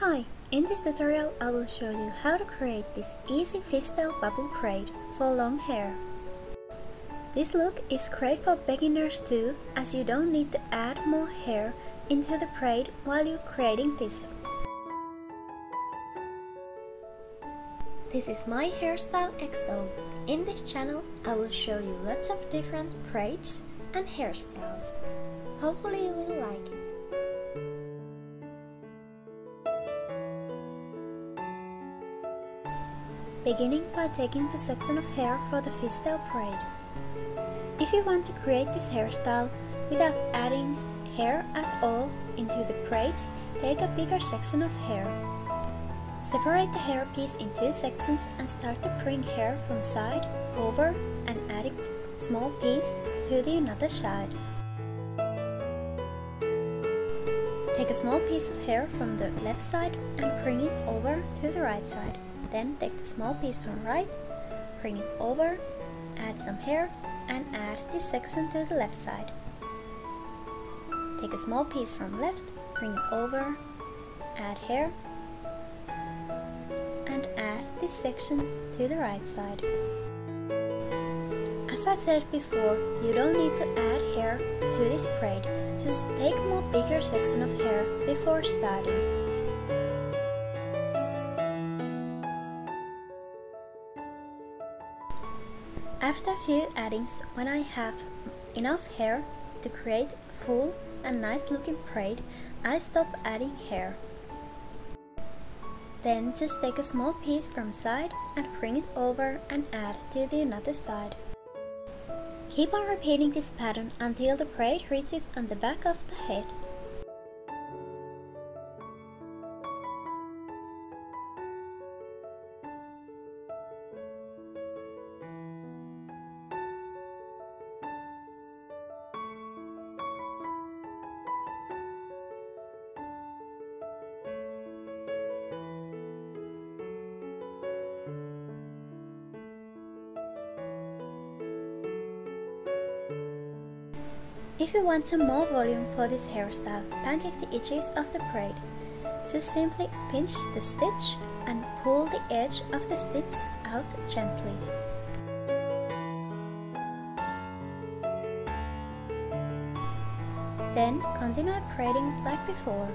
Hi, in this tutorial I will show you how to create this easy fishtail bubble braid for long hair. This look is great for beginners too as you don't need to add more hair into the braid while you're creating this. This is my hairstyle EXO. In this channel I will show you lots of different braids and hairstyles. Hopefully you will like it. Beginning by taking the section of hair for the fishtail braid. If you want to create this hairstyle without adding hair at all into the braids, take a bigger section of hair. Separate the hair piece in two sections and start to bring hair from side over and adding small piece to the another side. Small piece of hair from the left side and bring it over to the right side. Then take the small piece from right, bring it over, add some hair and add this section to the left side. Take a small piece from left, bring it over, add hair and add this section to the right side. As I said before, you don't need to add hair to this braid, just take more bigger section of hair before starting. After a few addings, when I have enough hair to create full and nice looking braid, I stop adding hair. Then just take a small piece from side and bring it over and add to the other side. Keep on repeating this pattern until the braid reaches on the back of the head. If you want some more volume for this hairstyle, pancake the edges of the braid. Just simply pinch the stitch and pull the edge of the stitch out gently. Then continue braiding like before.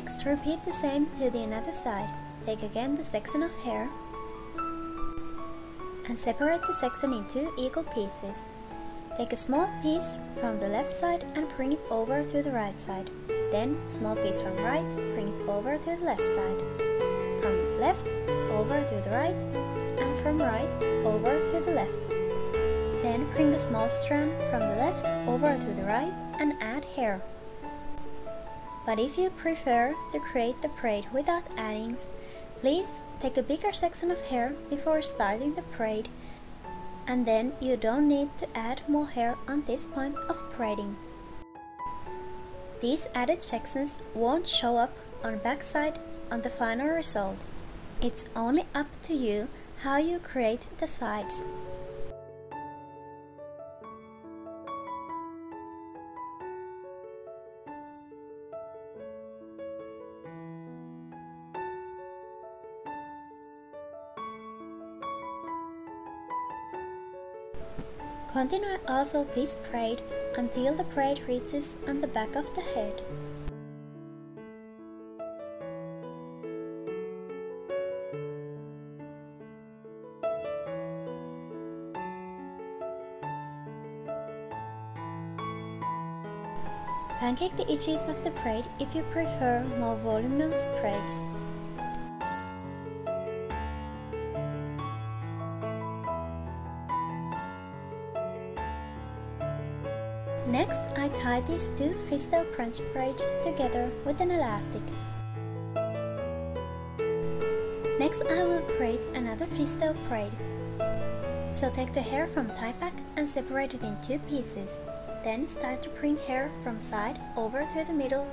Next, repeat the same to the other side. Take again the section of hair and separate the section in two equal pieces. Take a small piece from the left side and bring it over to the right side. Then, small piece from right, bring it over to the left side. From left, over to the right, and from right, over to the left. Then bring the small strand from the left over to the right and add hair. But if you prefer to create the braid without addings, please take a bigger section of hair before starting the braid and then you don't need to add more hair on this point of braiding. These added sections won't show up on backside on the final result. It's only up to you how you create the sides. Continue also this braid until the braid reaches on the back of the head. Pancake the edges of the braid if you prefer more voluminous braids. Tie these two fishtail French braids together with an elastic. Next, I will create another fishtail braid. So take the hair from tie back and separate it in two pieces. Then start to bring hair from side over to the middle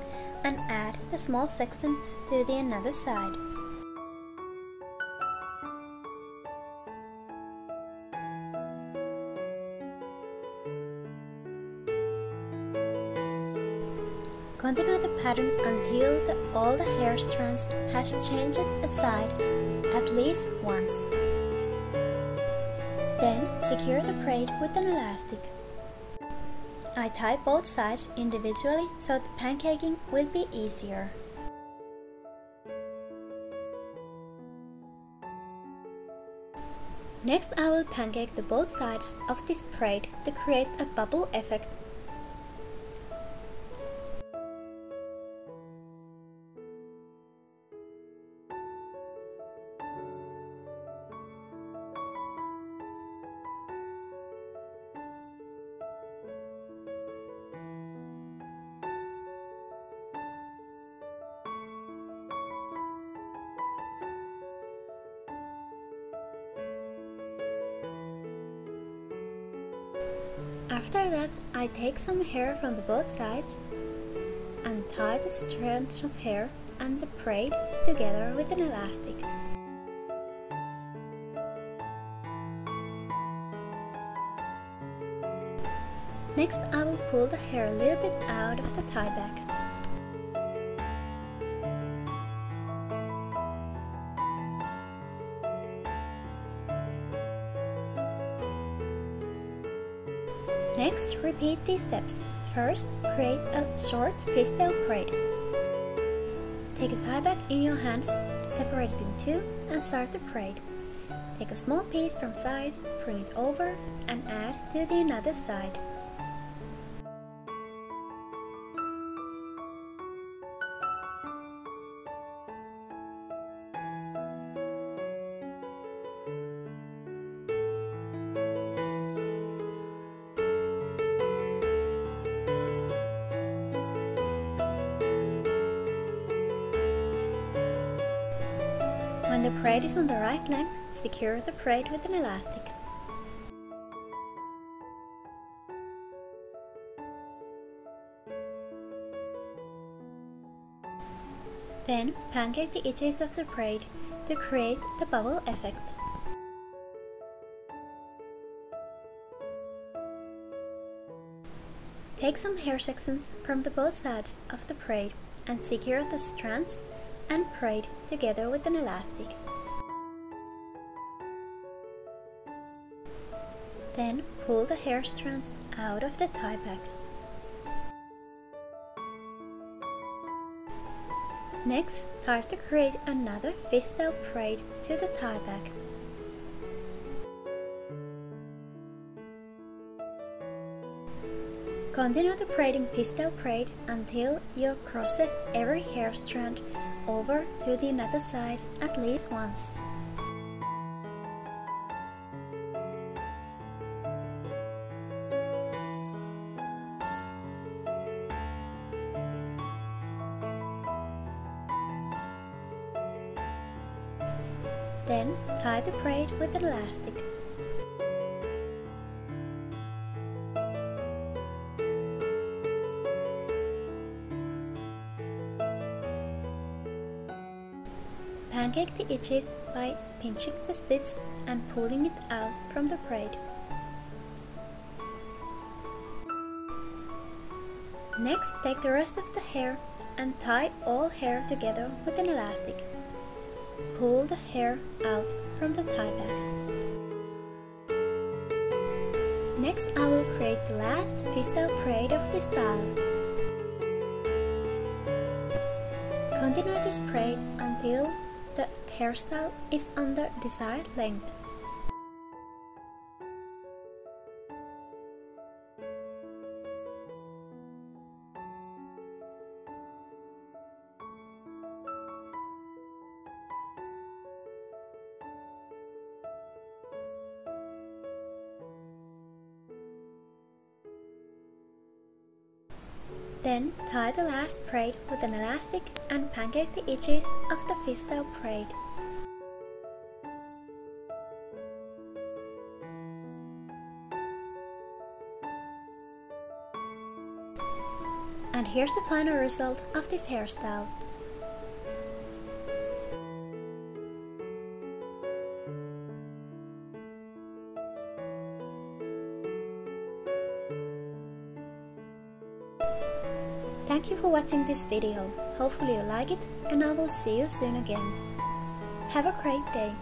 and add the small section to the another side. Continue the pattern until the, all the hair strands has changed side at least once. Then secure the braid with an elastic. I tie both sides individually so the pancaking will be easier. Next I will pancake the both sides of this braid to create a bubble effect After that, I take some hair from the both sides and tie the strands of hair and the braid together with an elastic. Next, I will pull the hair a little bit out of the tie back. Repeat these steps. First, create a short fishtail braid. Take a tie back in your hands, separate it in two, and start the braid. Take a small piece from side, bring it over, and add to the another side. When the braid is on the right length, secure the braid with an elastic. Then pancake the edges of the braid to create the bubble effect. Take some hair sections from the both sides of the braid and secure the strands and braid together with an elastic. Then pull the hair strands out of the tie back. Next, start to create another fishtail braid to the tie back. Continue the braiding fishtail braid until you crochet every hair strand over to the other side at least once. Then tie the braid with elastic. Pancake the edges by pinching the stitch and pulling it out from the braid. Next, take the rest of the hair and tie all hair together with an elastic. Pull the hair out from the tie back. Next, I will create the last fishtail braid of this style. Continue this braid until the hairstyle is under desired length. Then tie the last braid with an elastic and pancake the edges of the fishtail braid. And here's the final result of this hairstyle. Thank you for watching this video. Hopefully you like it and I will see you soon again. Have a great day.